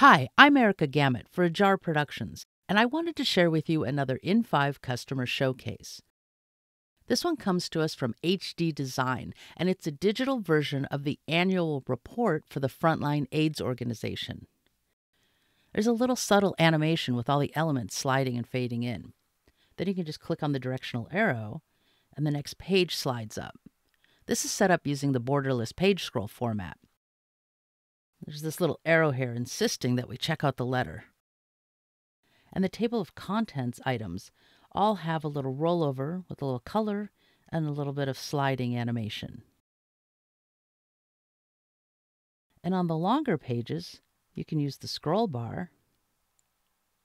Hi, I'm Erica Gamet for Ajar Productions, and I wanted to share with you another In5 customer showcase. This one comes to us from HD Design, and it's a digital version of the annual report for the Frontline AIDS organization. There's a little subtle animation with all the elements sliding and fading in. Then you can just click on the directional arrow, and the next page slides up. This is set up using the borderless page scroll format. There's this little arrow here insisting that we check out the letter. And the table of contents items all have a little rollover with a little color and a little bit of sliding animation. And on the longer pages, you can use the scroll bar,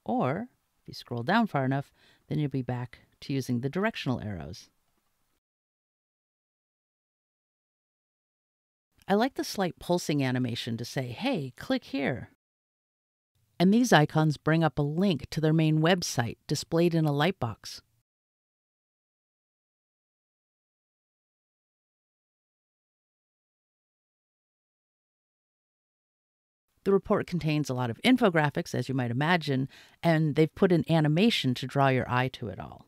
or if you scroll down far enough, then you'll be back to using the directional arrows. I like the slight pulsing animation to say, hey, click here. And these icons bring up a link to their main website displayed in a lightbox. The report contains a lot of infographics, as you might imagine, and they've put an animation to draw your eye to it all.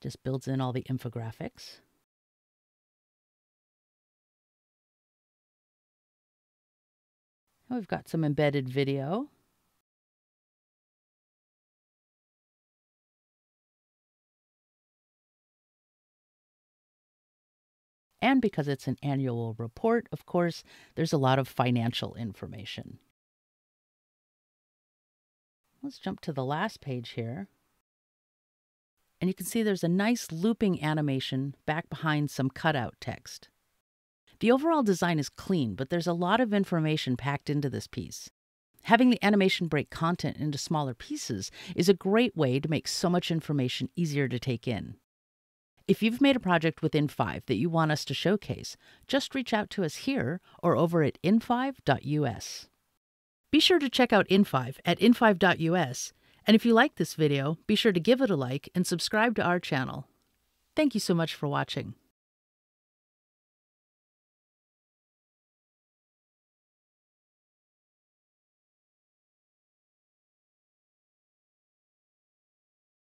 Just builds in all the infographics. we've got some embedded video. And because it's an annual report, of course, there's a lot of financial information. Let's jump to the last page here. And you can see there's a nice looping animation back behind some cutout text. The overall design is clean, but there's a lot of information packed into this piece. Having the animation break content into smaller pieces is a great way to make so much information easier to take in. If you've made a project with in5 that you want us to showcase, just reach out to us here or over at in5.us. Be sure to check out In5 at in5.us and if you like this video, be sure to give it a like and subscribe to our channel. Thank you so much for watching.